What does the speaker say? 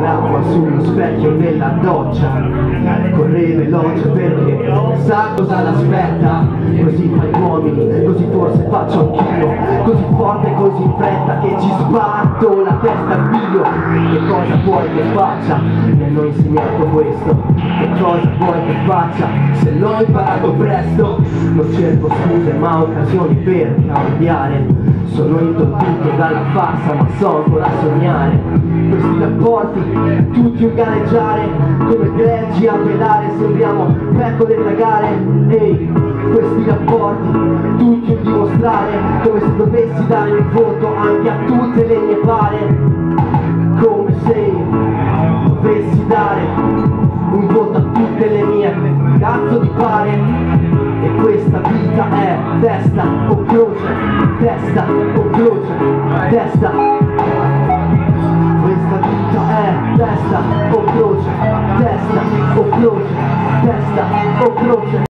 l'acqua sullo specchio della doccia. Corre veloce perché sa cosa l'aspetta. Così fa gli uomini così forse faccio anch'io. Così forte così in fretta che ci sbatto la testa al Dio che cosa vuoi che faccia? Mi hanno insegnato questo. Che cosa vuoi che faccia? Se l'ho imparato presto non cerco scuse ma occasioni per cambiare sono intontito dalla farsa ma so ancora sognare. Questi rapporti tutti in gareggiare come greggi a pedale sembriamo pecore da gare ehi questi rapporti tutti in dimostrare come se dovessi dare il voto anche a tutte le mie pare. Come se dovessi dare un voto a tutte le mie cazzo di pare testa o croce testa o croce testa. Questa vita è testa o croce testa o croce testa o croce